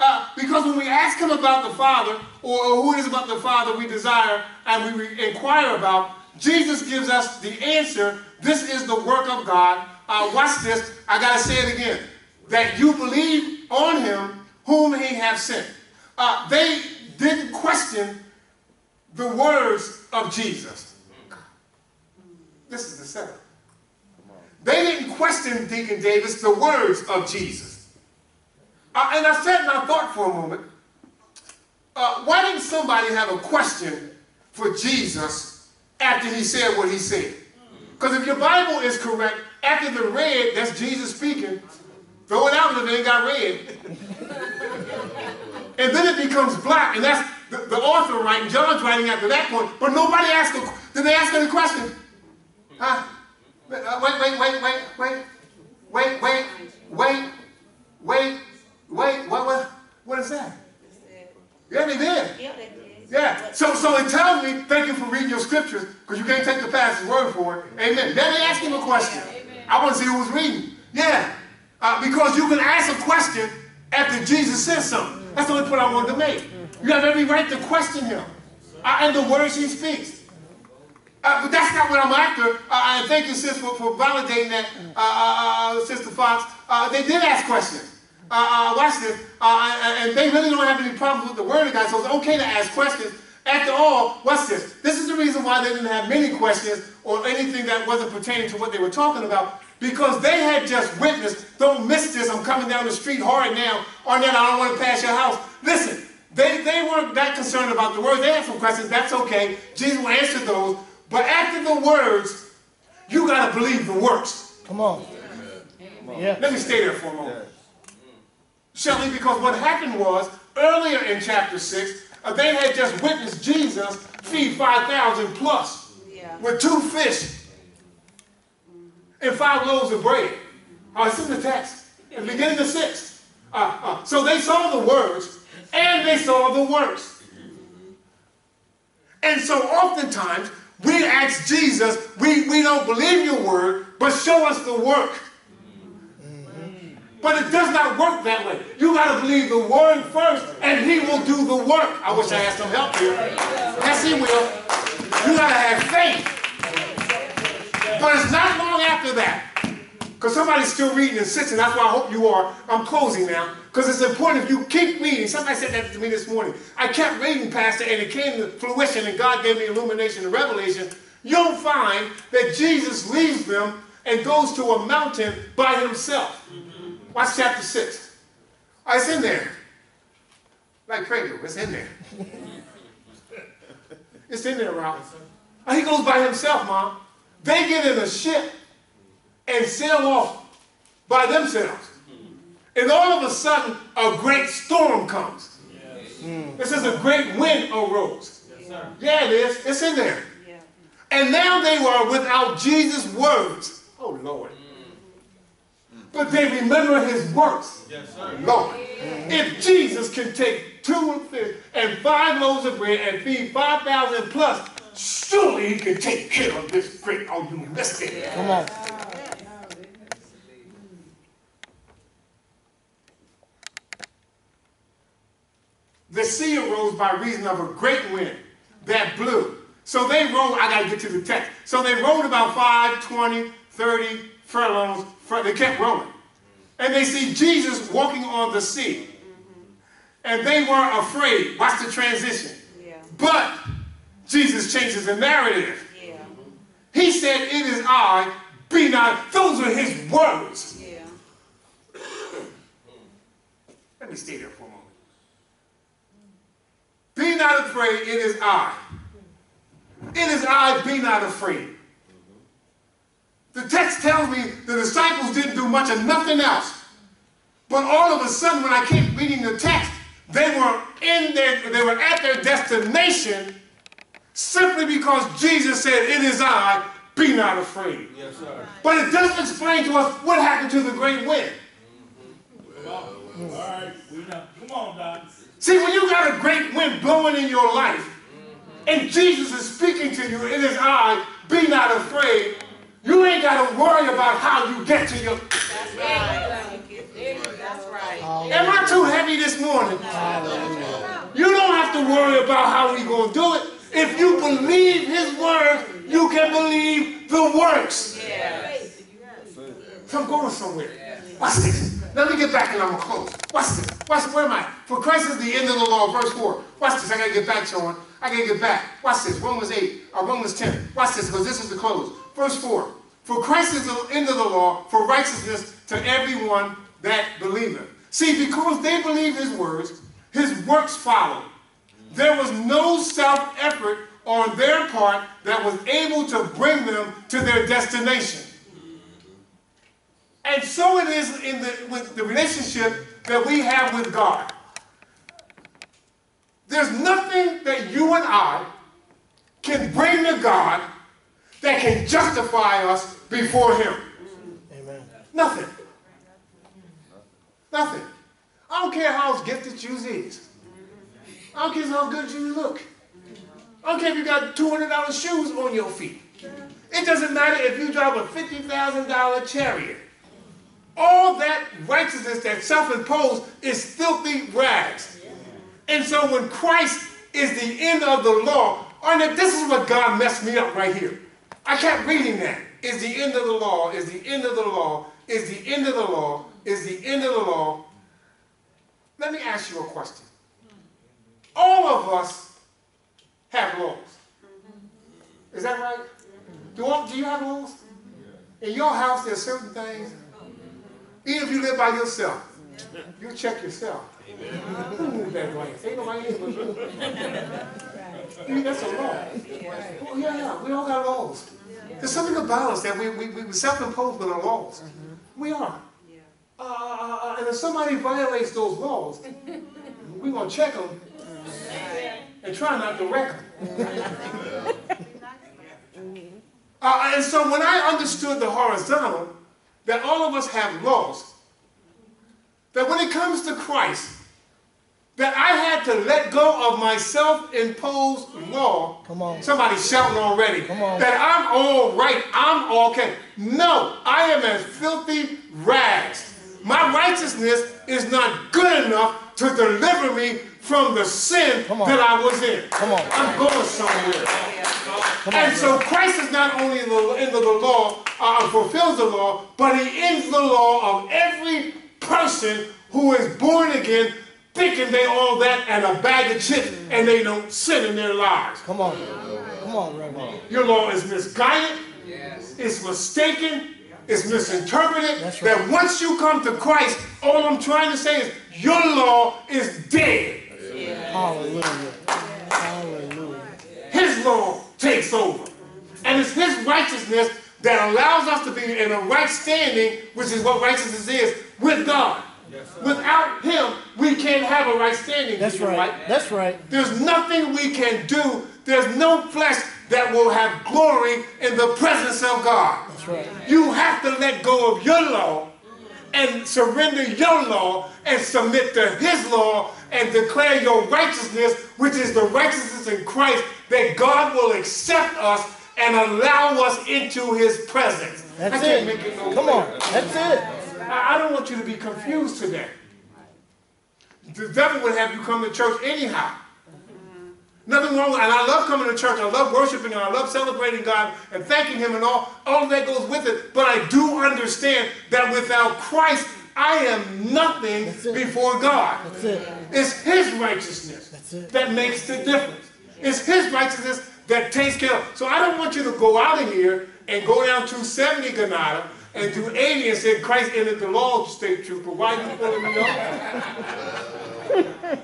Uh, because when we ask him about the Father, or, or who it is about the Father we desire and we re- inquire about, Jesus gives us the answer. This is the work of God. Uh, watch this. I got to say it again. That you believe on him whom he has sent. Uh, they didn't question the words of Jesus. This is the setup. They didn't question Deacon Davis the words of Jesus. Uh, and I sat and I thought for a moment, uh, why didn't somebody have a question for Jesus after he said what he said? Because if your Bible is correct, after the red, that's Jesus speaking, throw it out if it ain't got red. and then it becomes black, and that's the, the author writing, John's writing after that point, but nobody asked, a, did they ask any question? Huh? Wait, uh, wait, wait, wait, wait, wait, wait, wait, wait, wait, wait, what, what, what is that? Yeah, they did. Yeah, they did. Yeah. So, so it tells me, thank you for reading your scriptures, because you can't take the pastor's word for it. Amen. Then they ask him a question. I want to see who was reading. Yeah. Uh, because you can ask a question after Jesus says something. That's the only point I wanted to make. You have every right to question him uh, and the words he speaks. Uh, but that's not what I'm after. Uh, and thank you, sis, for, for validating that, uh, uh, uh, Sister Fox. Uh, they did ask questions. Uh, uh, watch this. Uh, and and they really don't have any problems with the Word of God, so it's okay to ask questions. After all, watch this. This is the reason why they didn't have many questions or anything that wasn't pertaining to what they were talking about. Because they had just witnessed, don't miss this, I'm coming down the street hard now, or that I don't want to pass your house. Listen, they, they weren't that concerned about the word. They had some questions, that's okay. Jesus will answer those. But after the words, you got to believe the works. Come on. Yeah. Let me stay there for a moment. Shelley, because what happened was, earlier in chapter 6, uh, they had just witnessed Jesus feed 5,000 plus Yeah. with two fish and five loaves of bread. Uh, it's in the text, in the beginning of 6. Uh, uh, so they saw the words and they saw the works. And so oftentimes, we ask Jesus, we, we don't believe your word, but show us the work. But it does not work that way. You got to believe the word first, and he will do the work. I wish I had some help here. Yes, he will. You got to have faith. But it's not long after that. Because somebody's still reading and sitting. That's why I hope you are. I'm closing now. Because it's important if you keep reading. Somebody said that to me this morning. I kept reading, Pastor, and it came to fruition, and God gave me illumination and revelation. You'll find that Jesus leaves them and goes to a mountain by himself. Watch chapter 6. Oh, it's in there. Like Cradle, it's in there. It's in there, Ralph. Oh, he goes by himself, Mom. They get in a ship and sail off by themselves. And all of a sudden, a great storm comes. This is a great wind arose. Yeah, it is. It's in there. Yeah. And now they were without Jesus' words. Oh, Lord. But they remember his works. Yes, sir. Lord. If Jesus can take two fish and five loaves of bread and feed 5,000 plus, surely he can take care of this great. Oh, you missed it. Come on. The sea arose by reason of a great wind that blew. So they rowed, I got to get to the text. So they rowed about 5, 20, 30 furlongs. fur- They kept rowing. And they see Jesus walking on the sea. And they were afraid. Watch the transition. Yeah. But Jesus changes the narrative. Yeah. He said, It is I, be not. Those are his words. Yeah. Let me stay there for a moment. Be not afraid, it is I. It is I, be not afraid. The text tells me the disciples didn't do much of nothing else. But all of a sudden, when I keep reading the text, they were in their, they were at their destination simply because Jesus said, It is I, be not afraid. Yes, sir. But it doesn't explain to us what happened to the great wind. All right, we know. Come on, Doc. See, when you got a great wind blowing in your life, and Jesus is speaking to you in his eye, be not afraid, you ain't got to worry about how you get to your. That's right. That's right. Am I too heavy this morning? You don't have to worry about how we going to do it. If you believe his word, you can believe the works. So I'm going somewhere. Watch this. Let me get back and I'm going to close. Watch this. Watch Where am I? For Christ is the end of the law. Verse 4. Watch this. I got to get back, Sean. I got to get back. Watch this. Romans 8. Or Romans 10. Watch this because this is the close. Verse 4. For Christ is the end of the law for righteousness to everyone that believeth. See, because they believe his words, his works follow. There was no self-effort on their part that was able to bring them to their destination. And so it is in the, with the relationship that we have with God. There's nothing that you and I can bring to God that can justify us before Him. Amen. Nothing. Nothing. I don't care how gifted you is. I don't care how good you look. I don't care if you got $200 shoes on your feet. It doesn't matter if you drive a $50,000 chariot. All that righteousness that self-imposed is filthy rags. And so when Christ is the end of the law, and this is what God messed me up right here. I kept reading that. Is the end of the law, is the end of the law, is the end of the law, is the end of the law. Let me ask you a question. All of us have laws. Is that right? Do, all, do you have laws? In your house, there's certain things. Even if you live by yourself, you check yourself. Who moved that glass? Ain't nobody in but you. That's a law. Oh, yeah, yeah. We all got laws. There's something about us that we, we, we self-impose with our laws. We are. Uh, uh, uh, and if somebody violates those laws, we're going to check them and try not to wreck them. *laughs* Uh, and so when I understood the horizontal, that all of us have laws, that when it comes to Christ, that I had to let go of my self-imposed law. Come on. Somebody shouting already. Come on. That I'm all right. I'm okay. No, I am as filthy rags. My righteousness is not good enough to deliver me from the sin that I was in. Come on. I'm going somewhere. Come on, And so Christ is not only in the end of the law, uh, fulfills the law, but he ends the law of every person who is born again, thinking they all that and a bag of chips, and they don't sin in their lives. Come on. Come on, Reverend. Your law is misguided, Yes. it's mistaken, it's misinterpreted. Right. That once you come to Christ, all I'm trying to say is your law is dead. Hallelujah. Hallelujah. His law takes over. And it's his righteousness that allows us to be in a right standing, which is what righteousness is, with God. Without him, we can't have a right standing. That's right. White. That's right. There's nothing we can do. There's no flesh that will have glory in the presence of God. That's right. You have to let go of your law and surrender your law and submit to his law and declare your righteousness, which is the righteousness in Christ, that God will accept us and allow us into his presence. That's it. no Come on. That's it. I, I don't want you to be confused today. The devil would have you come to church anyhow. Nothing wrong with and I love coming to church, I love worshiping, and I love celebrating God and thanking Him and all, all that goes with it. But I do understand that without Christ, I am nothing before God. That's it. It's His righteousness that makes the difference. It's His righteousness that takes care of. So I don't want you to go out of here and go down to 70 Granada and do 80 and say Christ ended the law, state trooper. Why are you pulling me up?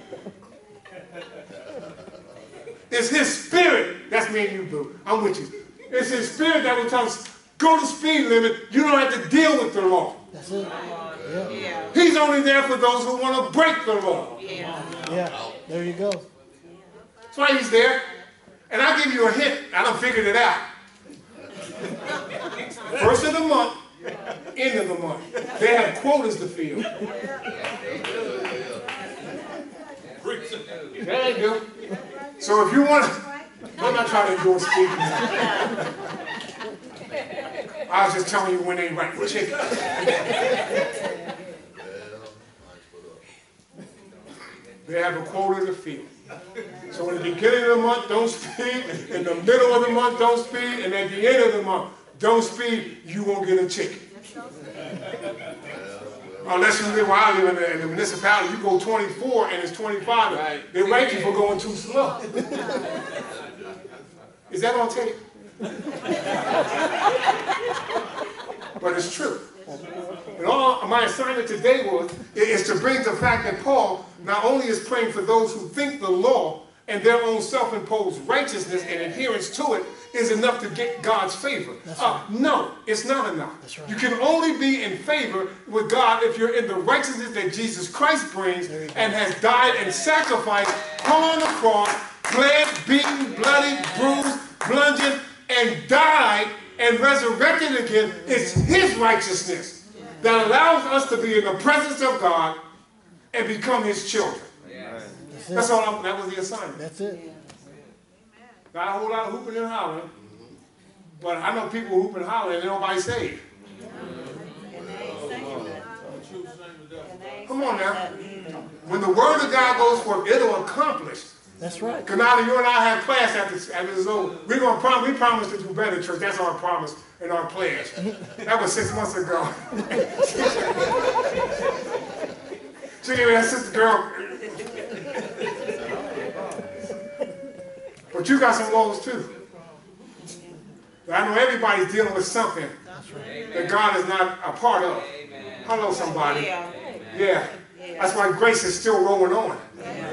It's His Spirit. That's me and you, boo. I'm with you. It's His Spirit that will tell us, go to speed limit. You don't have to deal with the law. That's it. Yeah. Yeah, He's only there for those who want to break the law. yeah. Yeah. There you go. That's why he's there. And I'll give you a hint. I done figured it out. First of the month, end of the month. They have quotas to fill. Yeah, they do. So if you want to, I'm not trying to endorse speaking. *laughs* I was just telling you when they write the chicken. They have a quota to fill. So in the beginning of the month, don't speed. In the middle of the month, don't speed. And at the end of the month, don't speed. You won't get a ticket. Unless you live where I live in the, in the municipality, you go 24 and it's 25. Right. They write you for going too slow. *laughs* Is that on tape? but it's true. And all my assignment today was is to bring the fact that Paul not only is praying for those who think the law and their own self-imposed righteousness and adherence to it is enough to get God's favor. Uh, no, it's not enough. right. You can only be in favor with God if you're in the righteousness that Jesus Christ brings and has died and sacrificed, hung on the cross, bled, beaten, bloody, bruised, bludgeoned, and died and resurrected again. It's His righteousness that allows us to be in the presence of God and become His children. That's That's it. all. I, that was the assignment. That's it. Not a whole lot of hooping and hollering, but I know people hooping and hollering and nobody saved. They ain't saying that. And they Come on now. saying that either. When the word of God goes forth, it'll accomplish. That's right. Kanata, you and I have class after, after this over. We're gonna prom- we promise to do better, church. That's our promise and our pledge. That was six months ago. *laughs* she gave me that sister girl. But you got some lows too. I know everybody's dealing with something that God is not a part of. Hello, somebody. Yeah, Yeah. That's why grace is still rolling on.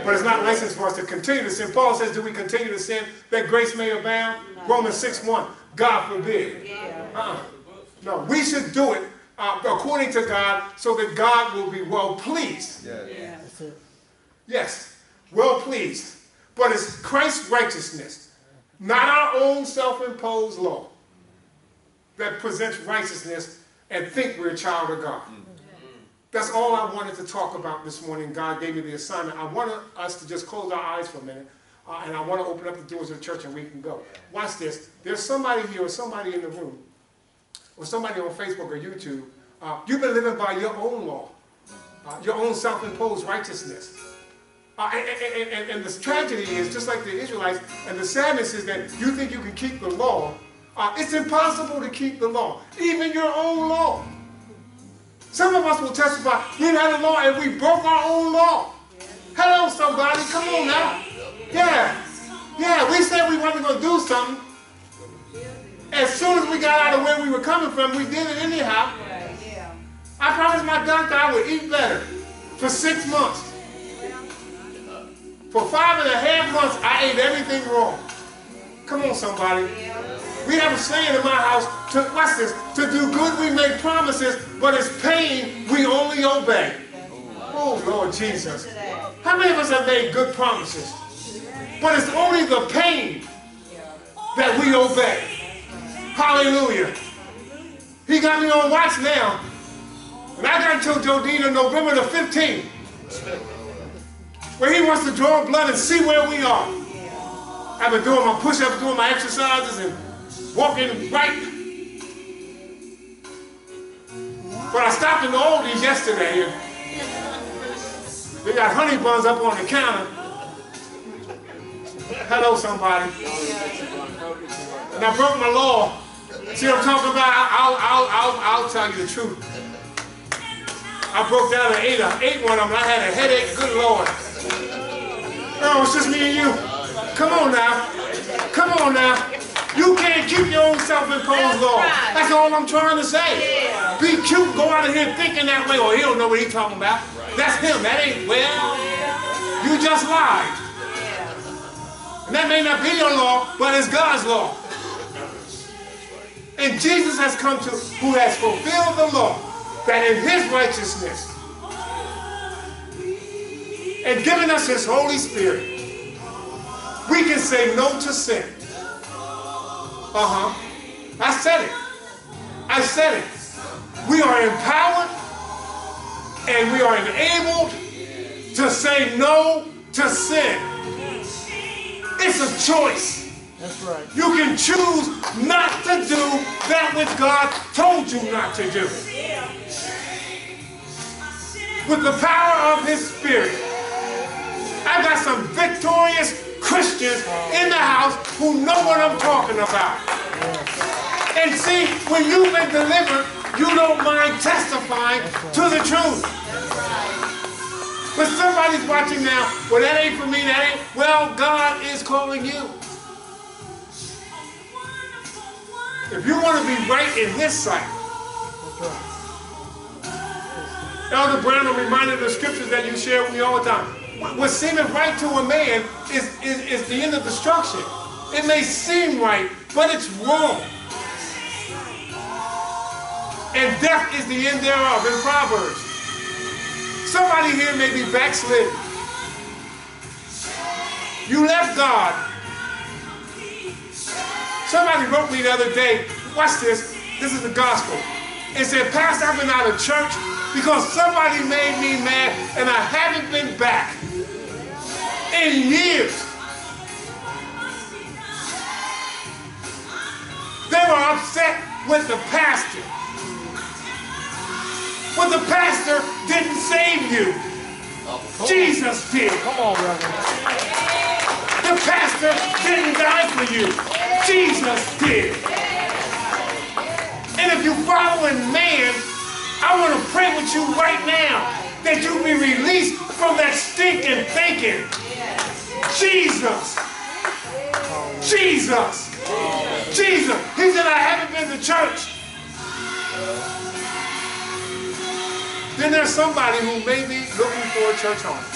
But it's not licensed for us to continue to sin. Paul says, Do we continue to sin that grace may abound? Romans 6 1. God forbid. yeah. Uh-uh. No, we should do it uh, according to God so that God will be well pleased. That's it. Yes, well pleased. But it's Christ's righteousness, not our own self imposed law, that presents righteousness and think we're a child of God. That's all I wanted to talk about this morning. God gave me the assignment. I want us to just close our eyes for a minute, uh, and I want to open up the doors of the church and we can go. Watch this. There's somebody here or somebody in the room, or somebody on Facebook or YouTube. Uh, you've been living by your own law, uh, your own self imposed righteousness. Uh, and, and, and, the tragedy is, just like the Israelites, and the sadness is that you think you can keep the law. Uh, it's impossible to keep the law, even your own law. Some of us will testify, we had a law and we broke our own law. Hello, somebody, come on now. Yeah, yeah, we said we wasn't going to do something. As soon as we got out of where we were coming from, we did it anyhow. I promised my doctor I would eat better for six months. For five and a half months, I ate everything wrong. Come on, somebody. We have a saying in my house, to, watch this, to do good we make promises, but it's pain we only obey. Oh, Lord Jesus. How many of us have made good promises? But it's only the pain that we obey. Hallelujah. He got me on watch now. And I got until Jodina November the 15th. Where he wants to draw blood and see where we are. I've been doing my push-ups, doing my exercises, and walking right. But I stopped in the oldies yesterday, and they got honey buns up on the counter. Hello, somebody. And I broke my law. See what I'm talking about? I'll, I'll, I'll, I'll tell you the truth. I broke down and ate, a, ate one of them. I had a headache. Good Lord. Oh, it's just me and you. Come on now. Come on now. You can't keep your own self-imposed law. That's all I'm trying to say. Be cute. Go out of here thinking that way. Or he don't know what he's talking about. That's him. That ain't, well, you just lied. And that may not be your law, but it's God's law. And Jesus has come to, who has fulfilled the law, that in his righteousness, and given us his Holy Spirit, we can say no to sin. Uh-huh. I said it. I said it. we are empowered and we are enabled to say no to sin. It's a choice. That's right. You can choose not to do that which God told you not to do. With the power of His Spirit, I got some victorious Christians in the house who know what I'm talking about. And see, when you've been delivered, you don't mind testifying to the truth. But somebody's watching now, well, that ain't for me, that ain't. Well, God is calling you. If you want to be right in His sight. Elder Brown reminded the scriptures that you share with me all the time. What what seemeth right to a man is, is, is the end of destruction. It may seem right, but it's wrong. And death is the end thereof in Proverbs. Somebody here may be backslidden. You left God. Somebody wrote me the other day, watch this, this is the gospel. It said, Pastor, I've been out of church because somebody made me mad and I haven't been back in years. They were upset with the pastor. But the pastor didn't save you. Jesus did. Come on, brother. The pastor didn't die for you. Jesus did. You're following man, I want to pray with you right now that you be released from that stinking thinking. Jesus. Jesus. Jesus. He said, I haven't been to church. Then there's somebody who may be looking for a church home.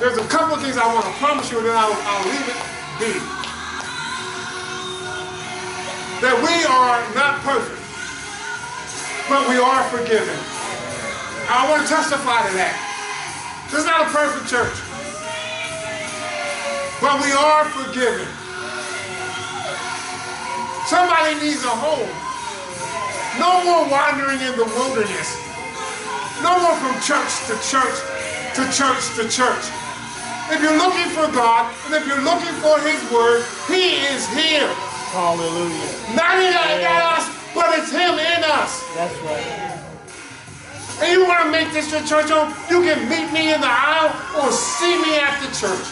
There's a couple of things I want to promise you, and then I'll, I'll leave it be. That we are not perfect, but we are forgiven. I want to testify to that. This is not a perfect church, but we are forgiven. Somebody needs a home. No more wandering in the wilderness. No more from church to church to church to church. If you're looking for God and if you're looking for His Word, He is here. Hallelujah. Not in at us, but it's Him in us. That's right. And you want to make this your church home, you can meet me in the aisle or see me at the church.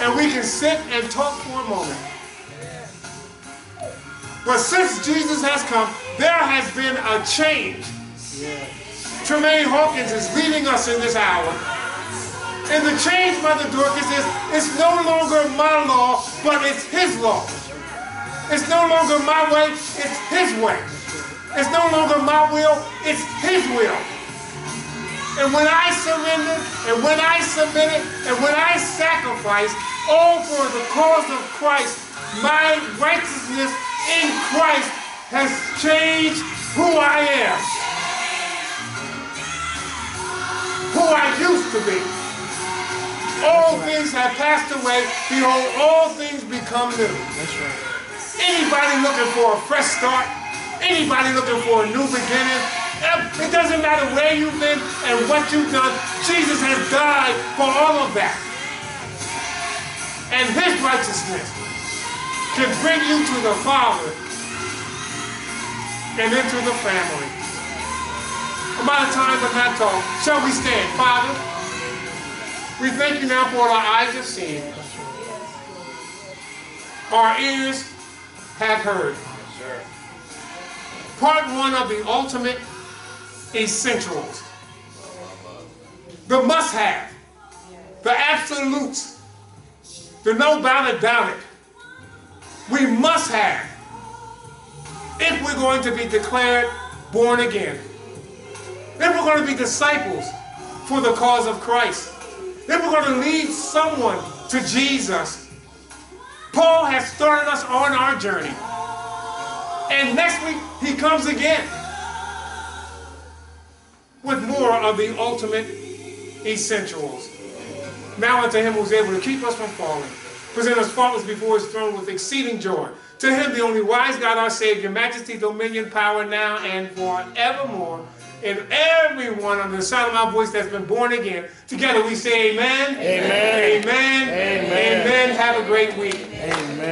And we can sit and talk for a moment. But since Jesus has come, there has been a change. Tramaine Hawkins is leading us in this hour. And the change, Mother Dorcas, is it's no longer my law, but it's his law. It's no longer my way, it's his way. It's no longer my will, it's his will. And when I surrender, and when I submit it, and when I sacrifice, all for the cause of Christ, my righteousness in Christ has changed who I am. Who I used to be. All things have passed away. Behold, all things become new. That's right. Anybody looking for a fresh start, anybody looking for a new beginning, it doesn't matter where you've been and what you've done, Jesus has died for all of that. And his righteousness can bring you to the Father and into the family. I'm out of time, but not talk. Shall we stand? Father, we thank you now for what our eyes have seen. Our ears have heard. Part one of the ultimate essentials. The must have. The absolutes. The no about it. We must have. If we're going to be declared born again. If we're going to be disciples for the cause of Christ. If we're going to lead someone to Jesus. Paul has started us on our journey. And next week, he comes again with more of the ultimate essentials. Now unto him who's able to keep us from falling present us faultless before his throne with exceeding joy. To him, the only wise God, our Savior, majesty, dominion, power now and forevermore. And everyone under the sound of my voice that's been born again, together we say amen. Amen. Amen. Amen. Amen. Have a great week. Amen.